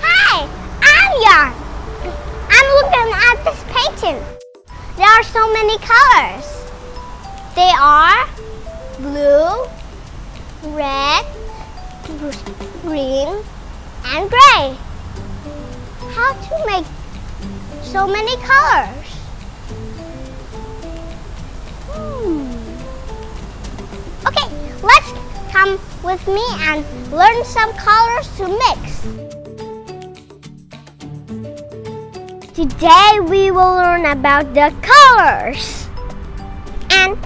Hi, I'm Yod. I'm looking at this painting. There are so many colors. They are blue, red, green, and gray. How to make so many colors? Come with me and learn some colors to mix. Today we will learn about the colors. And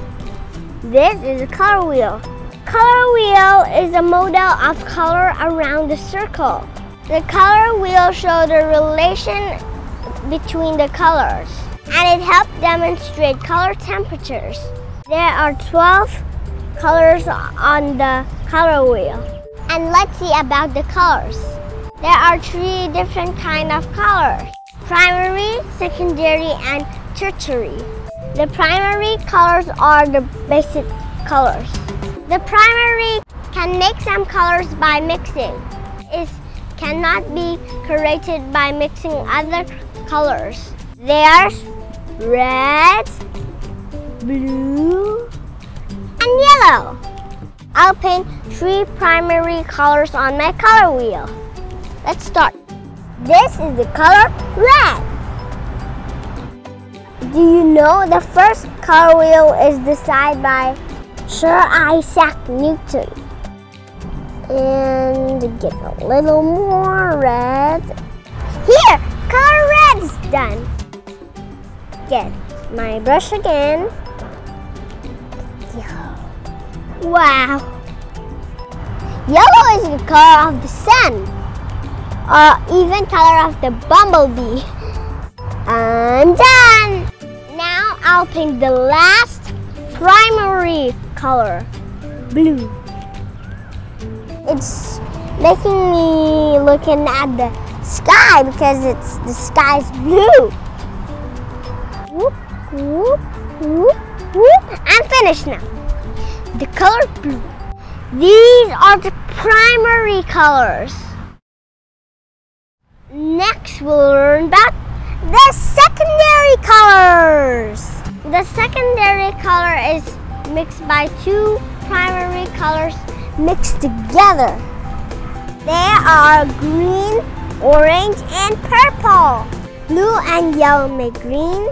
this is a color wheel. Color wheel is a model of color around the circle. The color wheel shows the relation between the colors and it helps demonstrate color temperatures. There are 12 colors on the color wheel. And let's see about the colors. There are three different kind of colors. Primary, secondary, and tertiary. The primary colors are the basic colors. The primary can make some colors by mixing. It cannot be created by mixing other colors. There's red, blue, and yellow. I'll paint three primary colors on my color wheel. Let's start. This is the color red. Do you know the first color wheel is designed by Sir Isaac Newton? And get a little more red. Here, color red is done. Get my brush again. Yellow. Wow. Yellow is the color of the sun. Or even color of the bumblebee. I'm done. Now I'll paint the last primary color, blue. It's making me looking at the sky because it's the sky's blue. Whoop, whoop, whoop, whoop. I'm finished now. The color blue. These are the primary colors. Next we'll learn about the secondary colors. The secondary color is mixed by two primary colors mixed together. They are green, orange, and purple. Blue and yellow make green.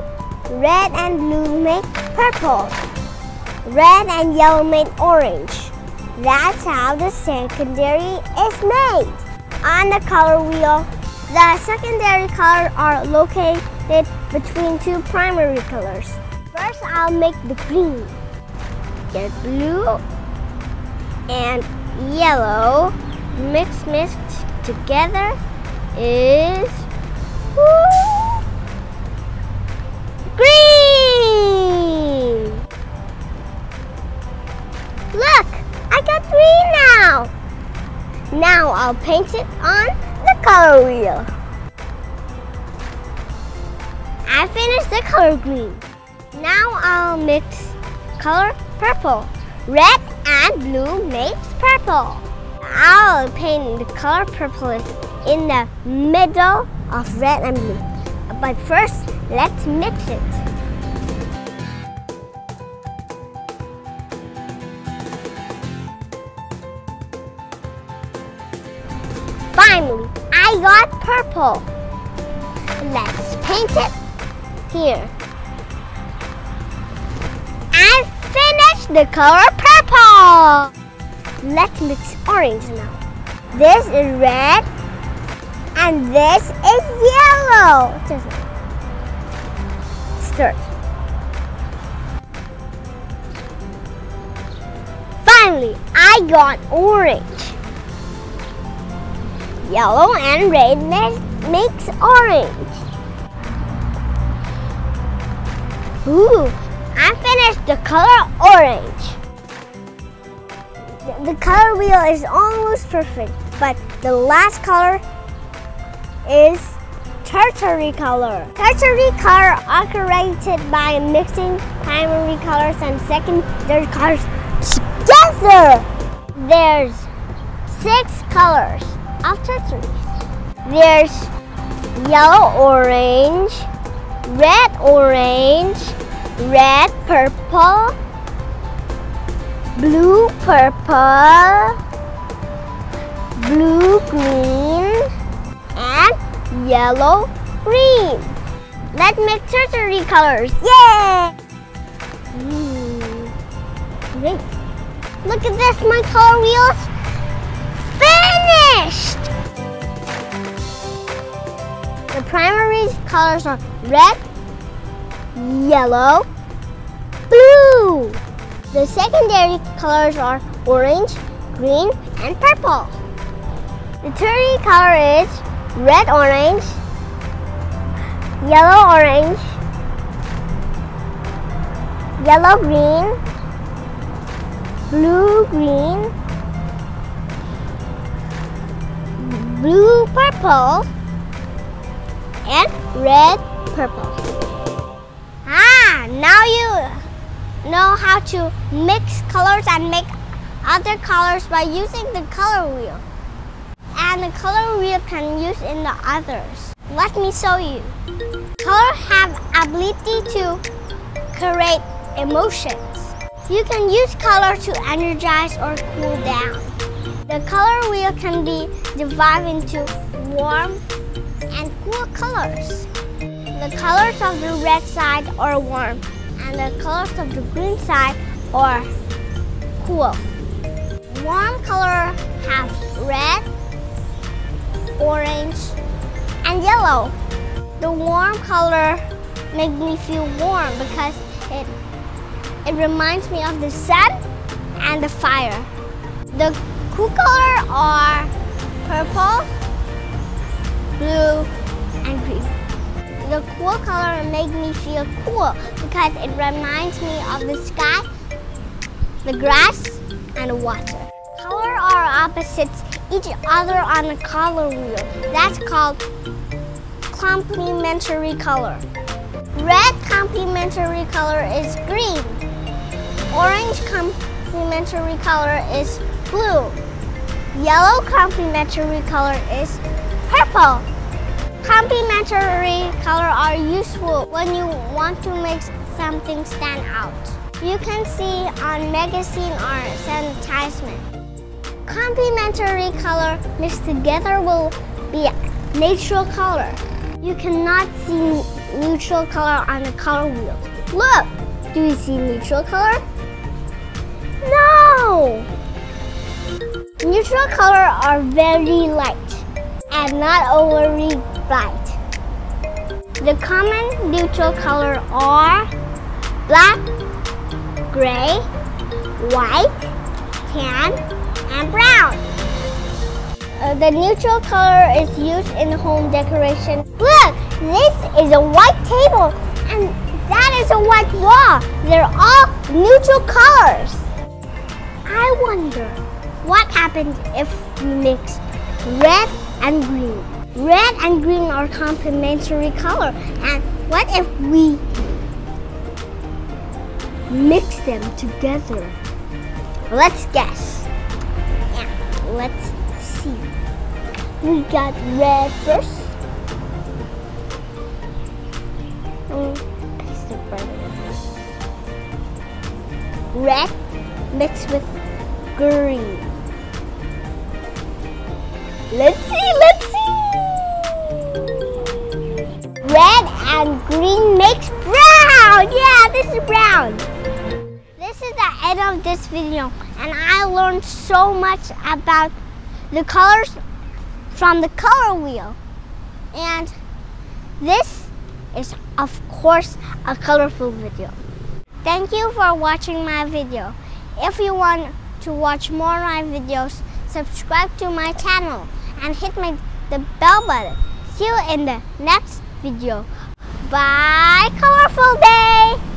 Red and blue make purple. Red and yellow make orange. That's how the secondary is made. On the color wheel, the secondary colors are located between two primary colors. First, I'll make the green. Get blue and yellow mixed mixed together is woo, I'll paint it on the color wheel. I finished the color green. Now I'll mix color purple. Red and blue makes purple. I'll paint the color purple in the middle of red and blue. But first, let's mix it. Finally, I got purple. Let's paint it here. I finished the color purple. Let's mix orange now. This is red and this is yellow. Just stir. Finally, I got orange. Yellow and red makes orange. Ooh, I finished the color orange. The color wheel is almost perfect, but the last color is tertiary color. Tertiary color created by mixing primary colors and secondary colors together. There's six colors of Tetris. There's yellow orange, red orange, red purple, blue purple, blue green, and yellow green. Let's make tertiary colors. Yay! Mm. Great. Look at this, my color wheels finished! The primary colors are red, yellow, blue. The secondary colors are orange, green, and purple. The tertiary color is red orange, yellow orange, yellow green, blue green, blue purple, and red purple. Ah, now you know how to mix colors and make other colors by using the color wheel. And the color wheel can use in the others. Let me show you. Color have ability to create emotions. You can use color to energize or cool down. The color wheel can be divided into warm and cool colors. The colors of the red side are warm and the colors of the green side are cool. Warm color have red, orange, and yellow. The warm color makes me feel warm because it, it reminds me of the sun and the fire. The cool color are purple, blue, and green. The cool color makes me feel cool because it reminds me of the sky, the grass, and water. Color are opposites each other on the color wheel. That's called complementary color. Red complementary color is green. Orange complementary color is blue. Yellow complementary color is purple. Complementary color are useful when you want to make something stand out. You can see on magazine or advertisement. Complementary color mixed together will be neutral color. You cannot see neutral color on the color wheel. Look! Do you see neutral color? Neutral color are very light and not overly bright. The common neutral color are black, gray, white, tan, and brown. Uh, the neutral color is used in home decoration. Look, this is a white table and that is a white wall. They're all neutral colors. I wonder what happens if we mix red and green. Red and green are complementary color. And what if we mix them together? Let's guess. Yeah, let's see. We got red first. Mm, red mixed with green. Let's see, let's see. Red and green makes brown. Yeah, this is brown. This is the end of this video and I learned so much about the colors from the color wheel. And this is of course a colorful video. Thank you for watching my video. If you want to watch more of my videos, subscribe to my channel and hit my, the bell button. See you in the next video. Bye, colorful day!